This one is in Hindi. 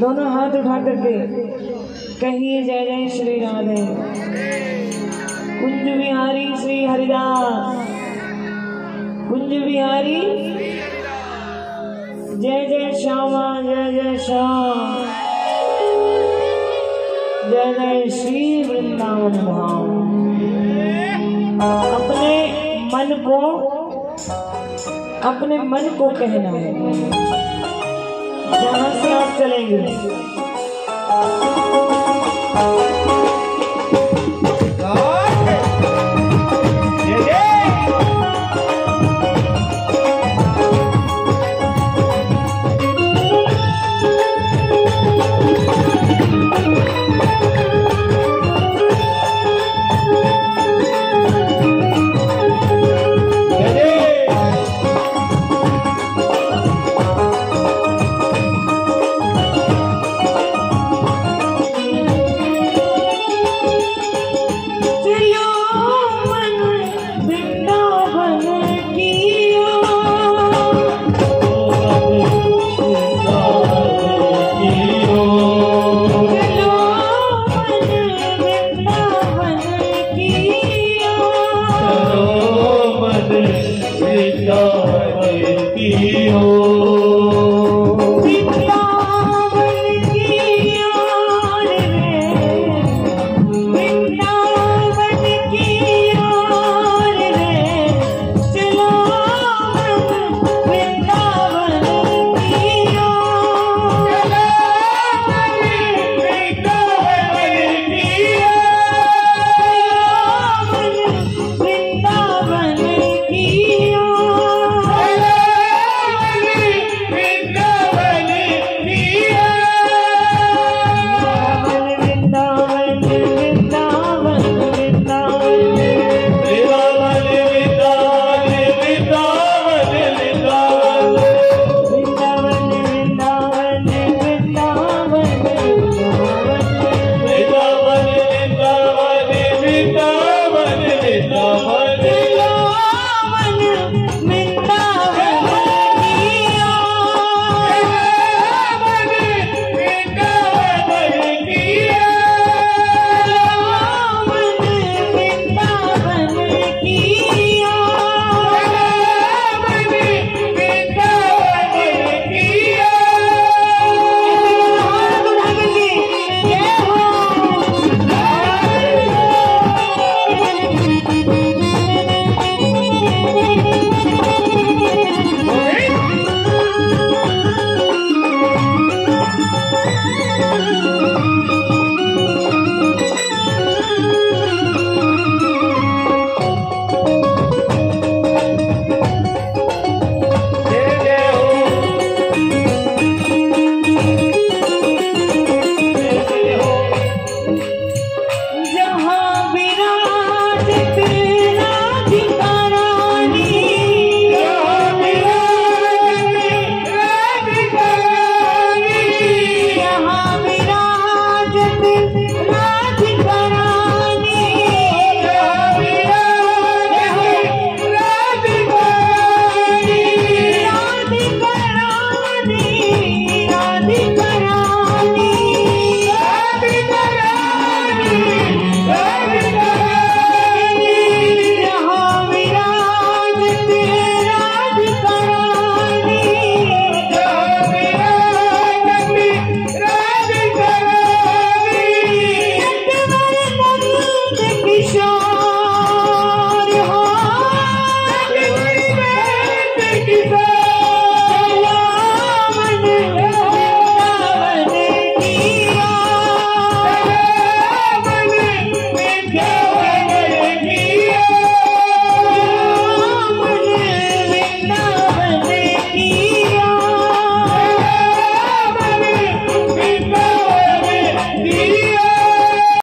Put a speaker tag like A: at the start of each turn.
A: दोनों हाथ उठा करके कहिए जय जय श्री राधे। कुंज बिहारी श्री हरिदास। कुंज बिहारी जय जय श्यामा, जय जय श्याम। जय जय श्री वृंदावन धाम। अपने मन को, अपने मन को कहना है। जहाँ से आप चलेंगे।